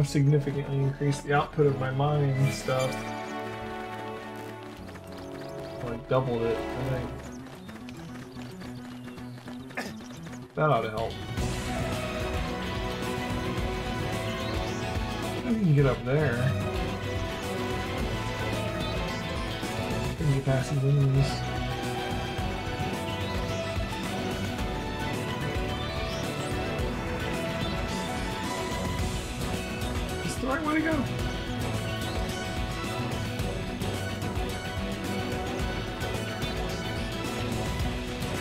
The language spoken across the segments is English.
I've significantly increased the output of my mine stuff. Like doubled it, I think. That ought to help. You can get up there. Can get past these enemies. To go.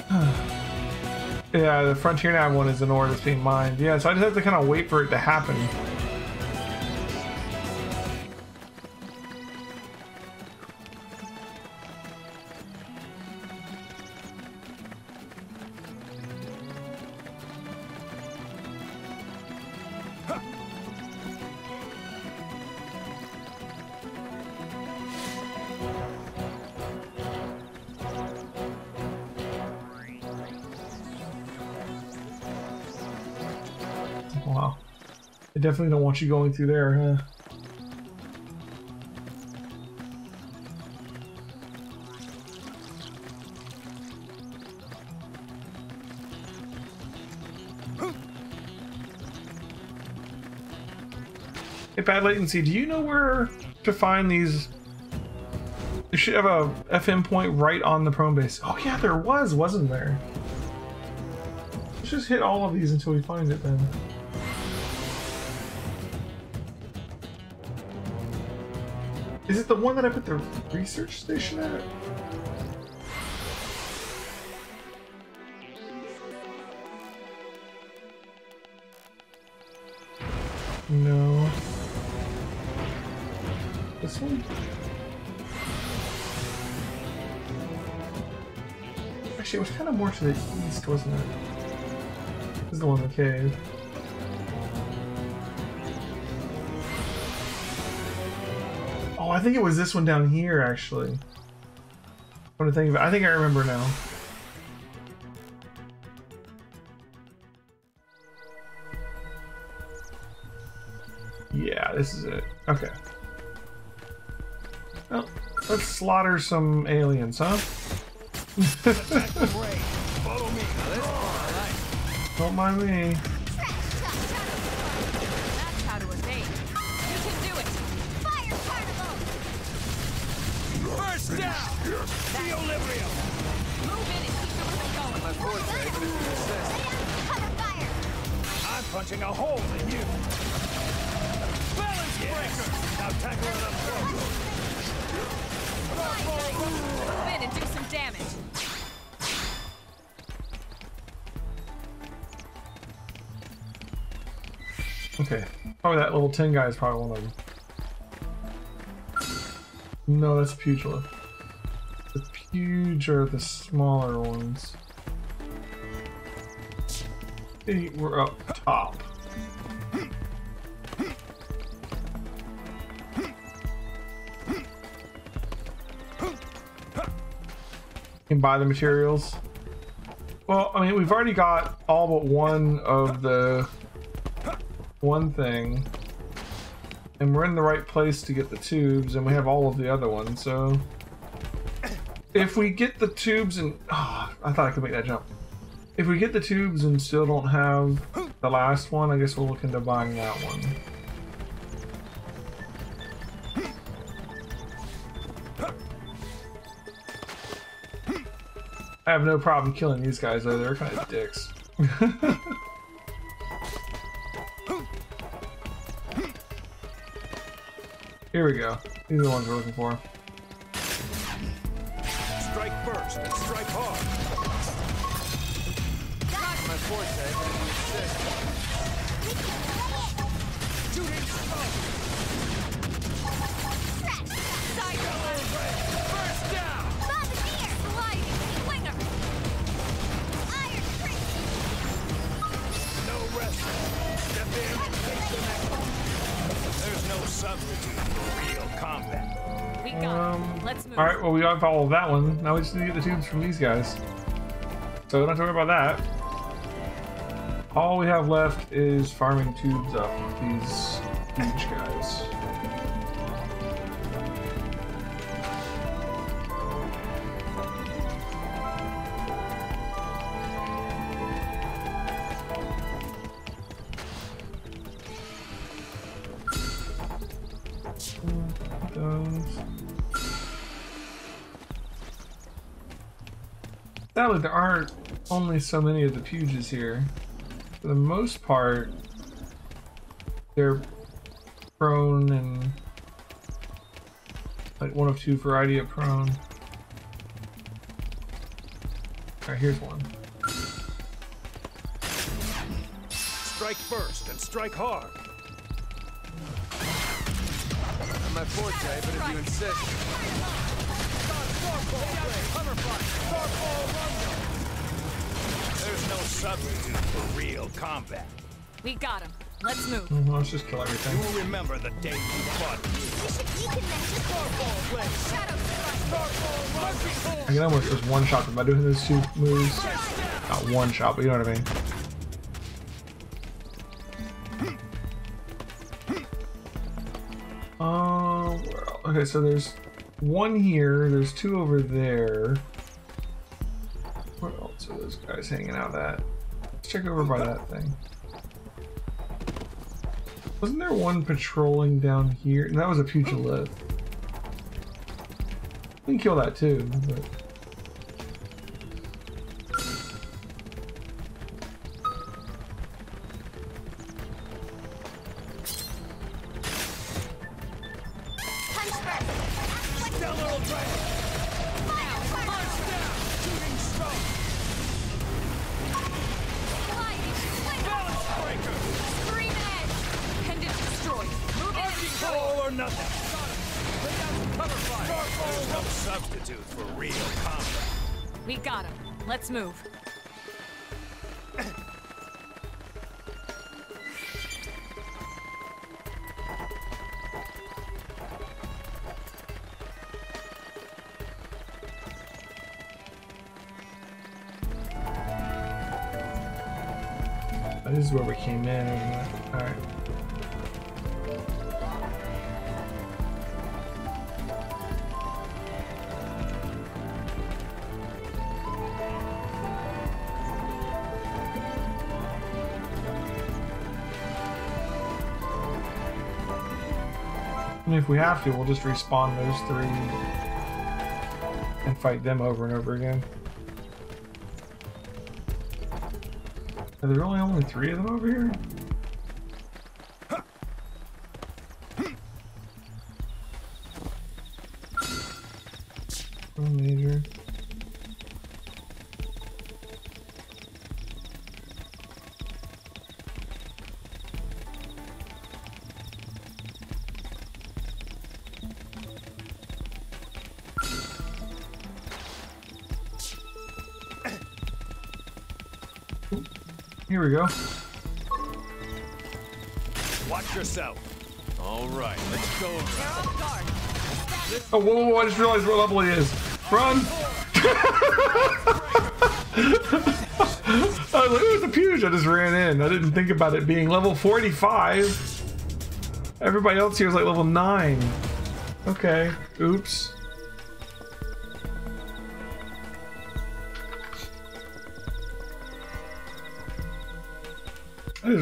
Yeah, the Frontier Nav one is an ore that's being mined. Yeah, so I just have to kind of wait for it to happen. Definitely don't want you going through there, huh? Hey, bad latency, do you know where to find these? You should have a FN point right on the prone base. Oh yeah, there was, wasn't there? Let's just hit all of these until we find it then. Is it the one that I put the research station at? No. This one? Actually, it was kind of more to the east, wasn't it? This is the one in the cave. I think it was this one down here, actually. What to think of it. I think I remember now. Yeah, this is it. Okay. Well, let's slaughter some aliens, huh? Don't mind me. Down! Equilibrium! Move in and keep the going. Cover fire. I'm punching a hole in you! Balance breaker! Now tackle it up close! Move in and do some damage. Okay. Probably that little tin guy is probably one of them. No, that's Pugilith. The Puge are the smaller ones. Hey, we're up top. can buy the materials. Well, I mean, we've already got all but one of the one thing. And we're in the right place to get the tubes, and we have all of the other ones, so... If we get the tubes and... Oh, I thought I could make that jump. If we get the tubes and still don't have the last one, I guess we'll look into buying that one. I have no problem killing these guys though, they're kind of dicks. Here we go. These are the ones we're looking for. Forte and assist. Shooting smoke! First down! Bombardier. sliding slinger. Iron Prince. No rest. Step in and face the next one. There's no substitute for real combat. We got Um. Let's move. Alright, well we got all of that one. Now we just need to get the tubes from these guys. So don't have to worry about that. All we have left is farming tubes up these huge guys. Sadly, there aren't only so many of the Puges here. For the most part, they're prone and like one of two variety of prone. Alright, here's one. Strike first and strike hard. Not my forte, but if you insist. There's no substitute for real combat. We got him. Let's move. Mhm, Let's just kill You everything. will remember the day you fought me. We should reconnect with Shadow strike. I can almost just one shot them by doing those two moves. Not one shot, but you know what I mean. Uh, where okay, so there's one here, there's two over there. Where else are those guys hanging out at? Let's check over by that thing. Wasn't there one patrolling down here? And that was a pugilist. We can kill that too, but. This is where we came in? Alright. And if we have to, we'll just respawn those three and fight them over and over again. Are there really only three of them over here? Here we go. Watch yourself. All right, let's go. Oh, whoa, whoa, whoa, I just realized what level he is. Run! I was like, oh, who's the Puge? I just ran in. I didn't think about it being level 45. Everybody else here is like level 9. Okay. Oops.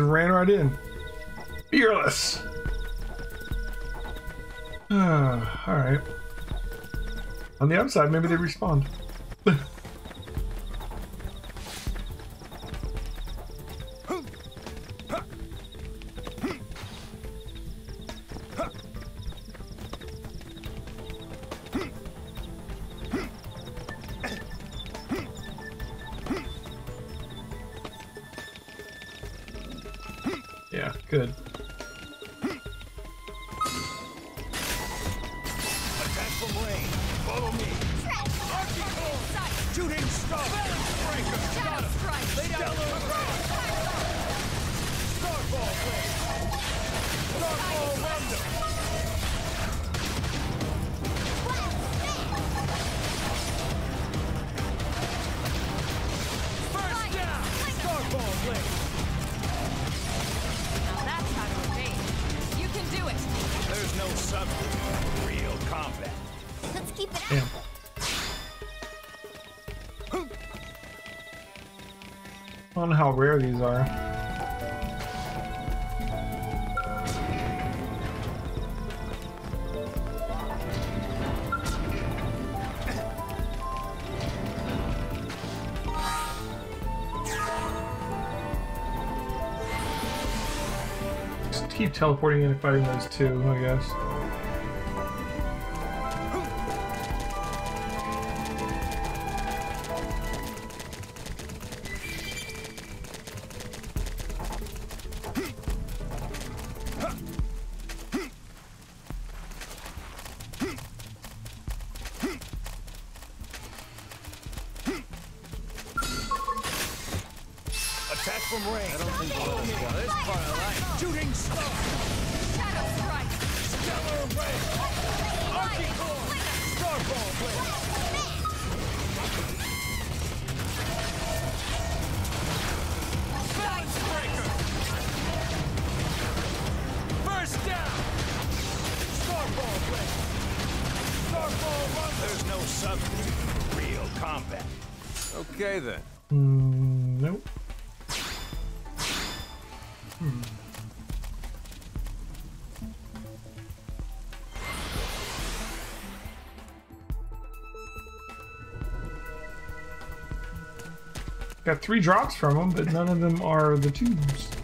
Ran right in. Fearless. Alright. On the upside, maybe they respawn. Good. Damn. I don't know how rare these are. Just keep teleporting in and fighting those two, I guess. There's no substitute for real combat. Okay then. Mm, Got three drops from them, but none of them are the tubes.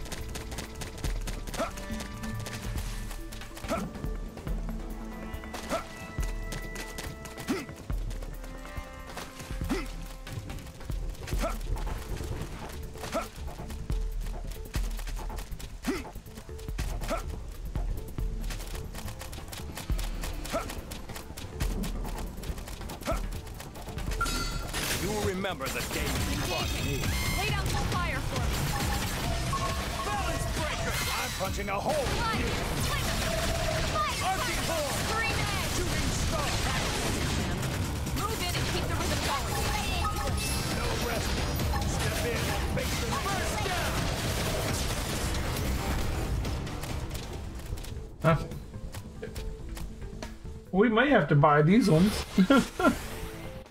Remember the day you fought me. Lay down some fire for me. Balance breaker. I'm punching a hole in you. Fire. Archie-core. Scream edge. Shooting star. Move in and keep the rhythm going. No rest. Step in and face the first down. Nothing. We may have to buy these ones.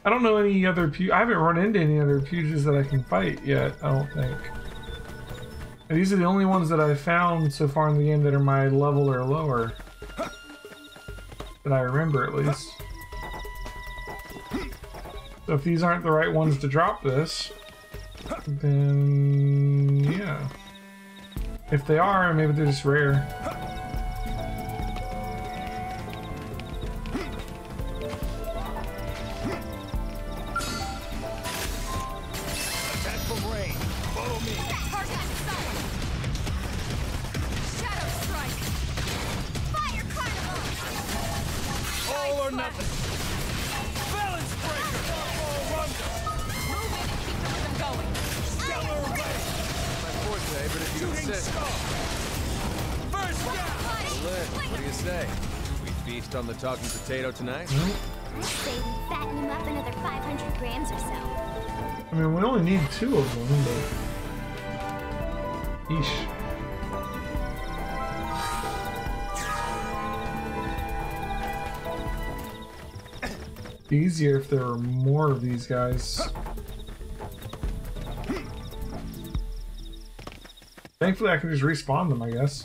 I don't know any other pu- I haven't run into any other Puges that I can fight yet, I don't think. And These are the only ones that I've found so far in the game that are my level or lower. That I remember at least. So if these aren't the right ones to drop this, then yeah. If they are, maybe they're just rare. All or nothing. Balance breaker. Starfall rondo. Move in and keep the rhythm going. Stellar ray. My forte, but if you Shooting insist. star. First down. Lin, what do you say? We feast on the talking potato tonight? I say we fatten him up another 500 grams or so. I mean, we only need two of them, but... Eesh. Easier if there were more of these guys. Thankfully, I can just respawn them, I guess.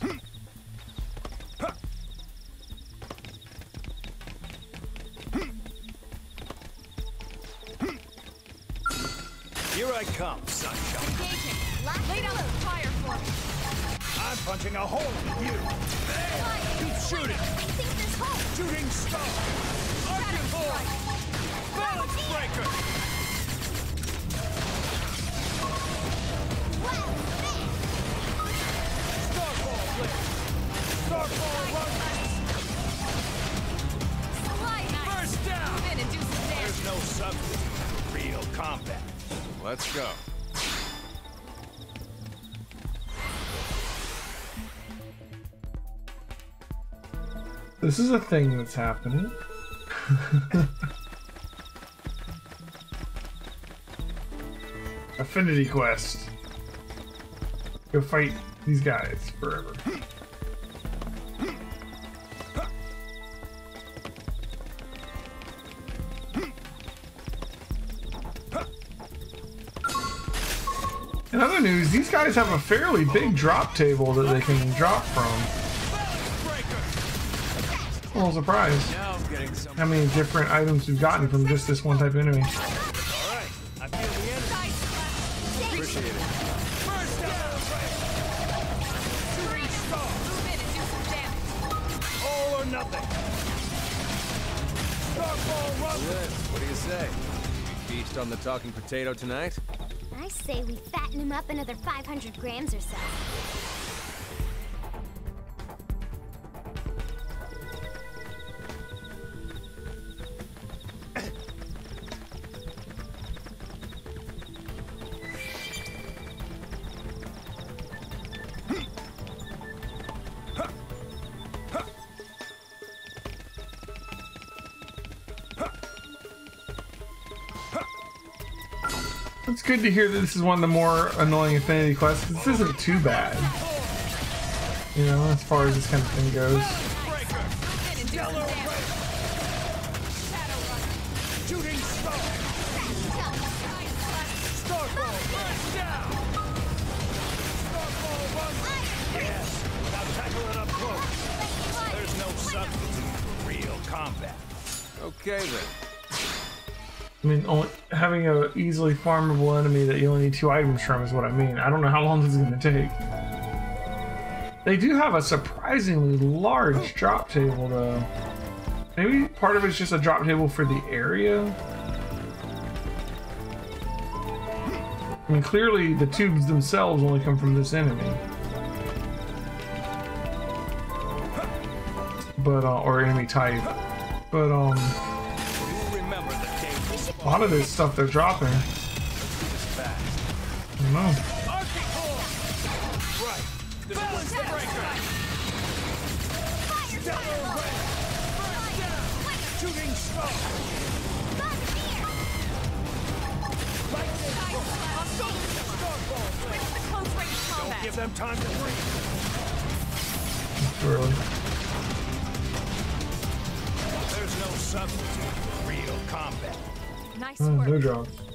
This is a thing that's happening. Affinity quest. Go fight these guys forever. In other news, these guys have a fairly big drop table that they can drop from. A little surprised Now I'm getting some. how many different items you've gotten from just this one type of enemy. All right. I feel the energy. Appreciate it. First down. Shooting star. Move in and do some damage. All or nothing. Starfall run. Good. What do you say? Feast on the talking potato tonight? I say we fatten him up another 500 grams or so. It's good to hear that this is one of the more annoying affinity quests. This isn't too bad. You know, as far as this kind of thing goes. Easily farmable enemy that you only need two items from is what I mean. I don't know how long this is going to take. They do have a surprisingly large drop table, though. Maybe part of it's just a drop table for the area. I mean, clearly the tubes themselves only come from this enemy. But, uh, or enemy type. But, um, a lot of this stuff they're dropping. I don't know. Too. There's no substitute for real combat. Uh, work. no drops.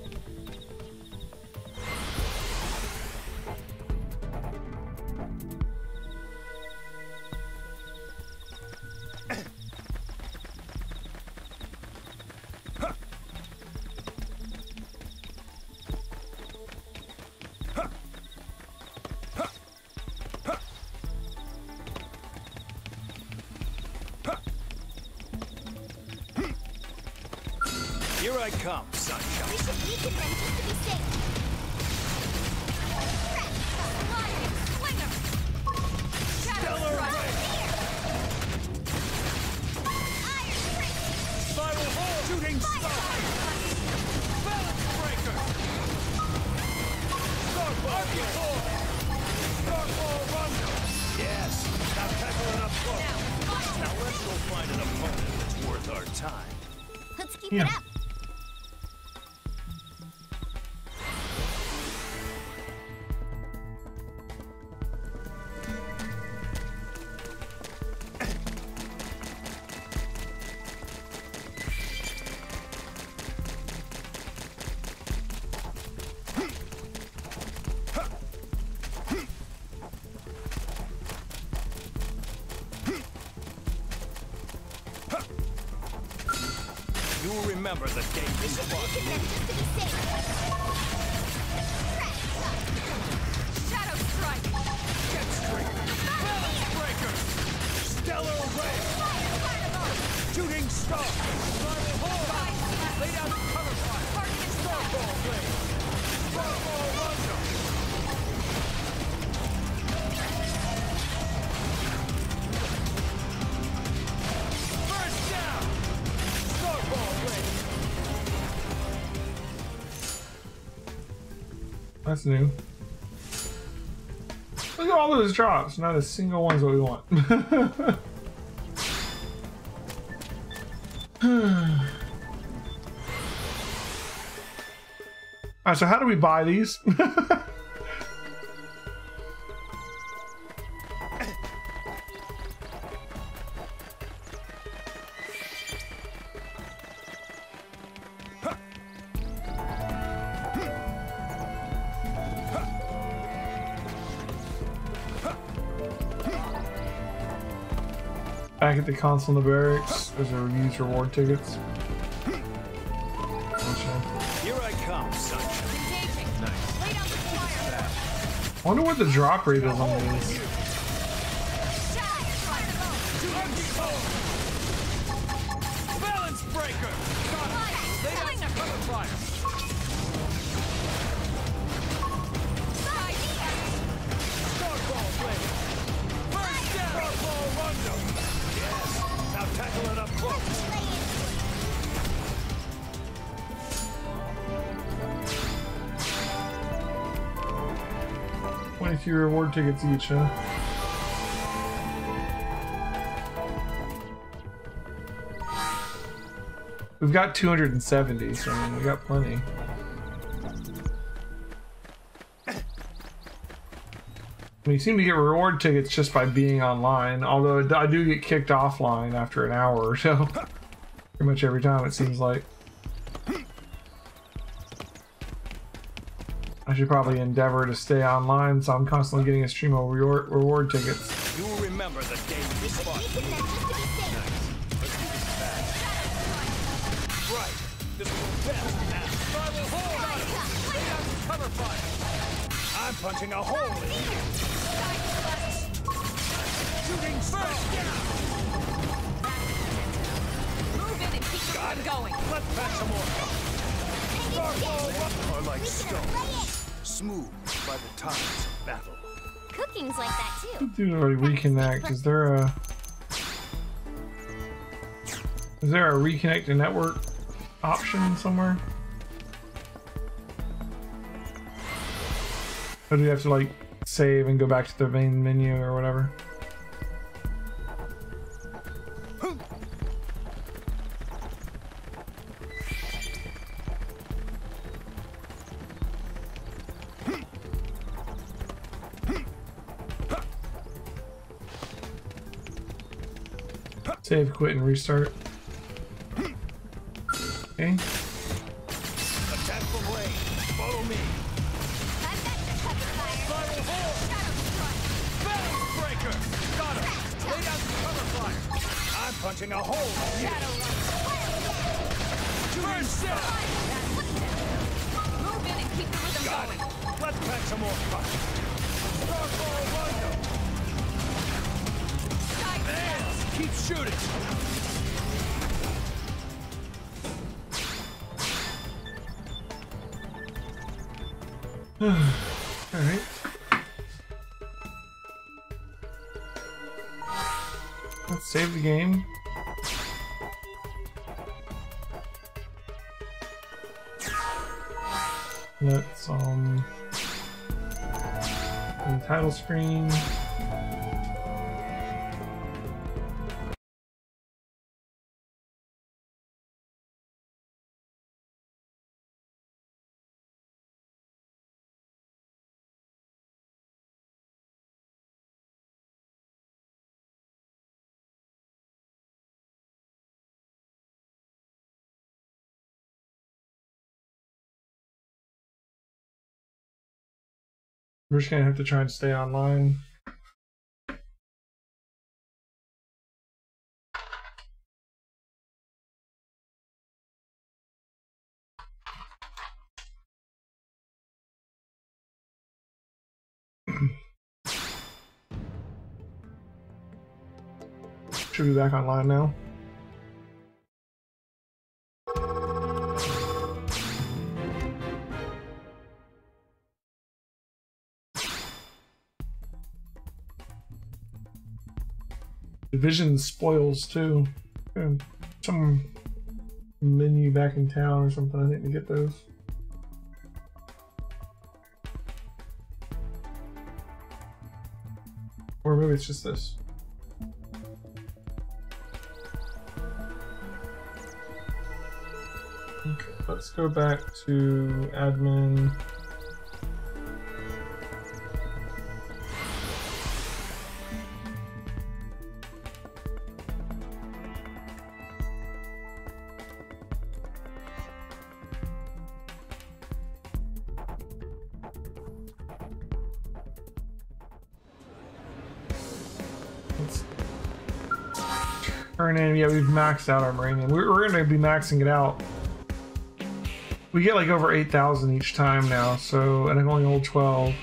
Let's go find an opponent that's worth our time. Let's keep Yeah. it up. That's new. Look at all those drops. Not a single one's what we want. Alright, so how do we buy these? Console in the barracks, those are used reward tickets. Here I come, sunshine. Engaging. Lay down the fire. I wonder what the drop rate is on these. Balance breaker! Lay down cover fire! First down! Starfall rondo! Yes! Now tackle it up close! Twenty-two reward tickets each, huh? We've got 270, so I mean, we got plenty. Mean, you seem to get reward tickets just by being online, although I do get kicked offline after an hour or so. Pretty much every time, it seems like. I should probably endeavor to stay online, so I'm constantly getting a stream of reward, reward tickets. You remember the day we fought. Right. This will best now. I will hold on it. Lay cover fire. I'm punching a hole in you. Shooting first down. Move in and keep Got it. going. Let's patch some more. Starfall are like stones. Smooth by the tides of battle. Cooking's like that too. Do a reconnect. Is there a is there a reconnect to network option somewhere? Or do you have to like save and go back to the main menu or whatever? Save, quit, and restart. Okay. Let's save the game. Let's um the title screen. We're just gonna have to try and stay online. Should be back online now. Division spoils too. Some menu back in town or something. I think to get those. Or maybe it's just this. Okay, let's go back to admin. Let's yeah, we've maxed out our Marine. We're, we're going to be maxing it out. We get like over 8,000 each time now, so, and I only hold 12.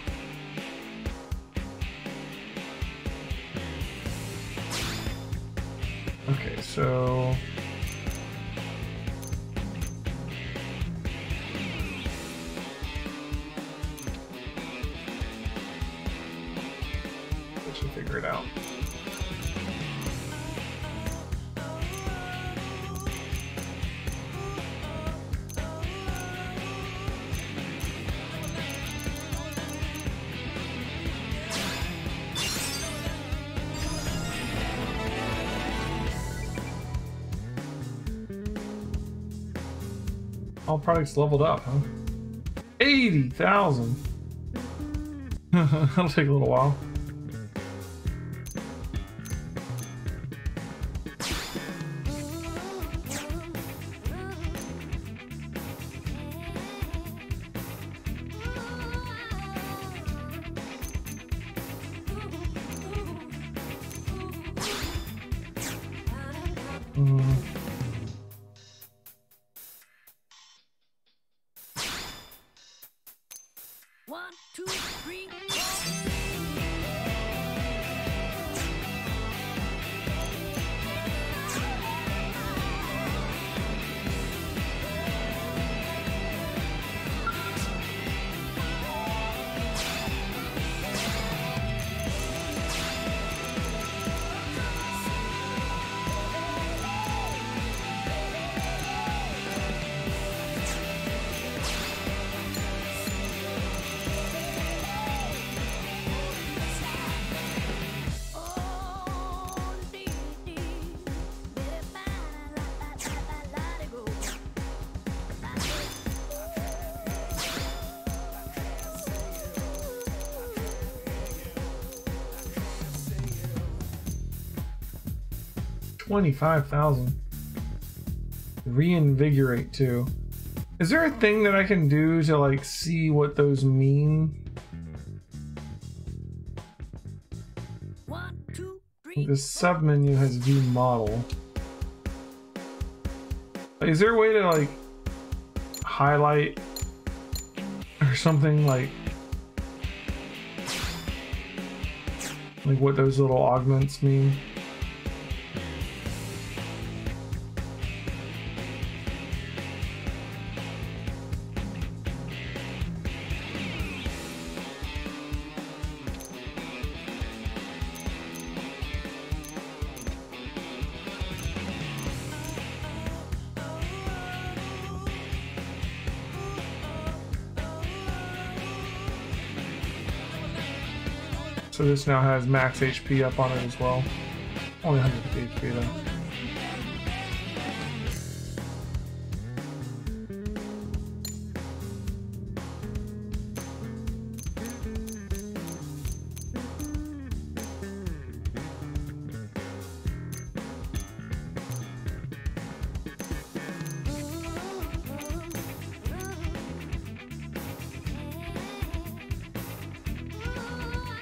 All products leveled up, huh? 80,000. That'll take a little while. 25,000. Reinvigorate too. Is there a thing that I can do to like see what those mean? The sub menu has view model. Is there a way to like highlight or something like like what those little augments mean? This now has max HP up on it as well. Only 150 HP though.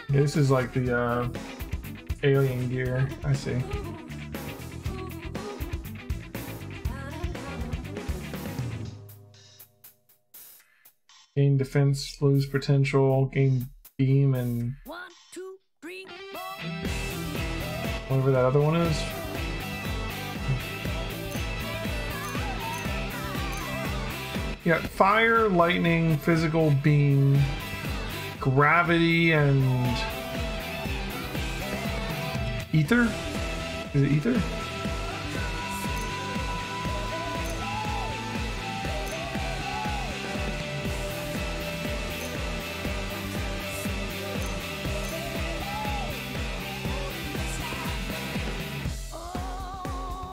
This is like the uh, alien gear. I see. Gain defense, lose potential, gain beam, and One, two, three, four. whatever that other one is. Yeah, fire, lightning, physical beam, gravity, and ether. Is it ether?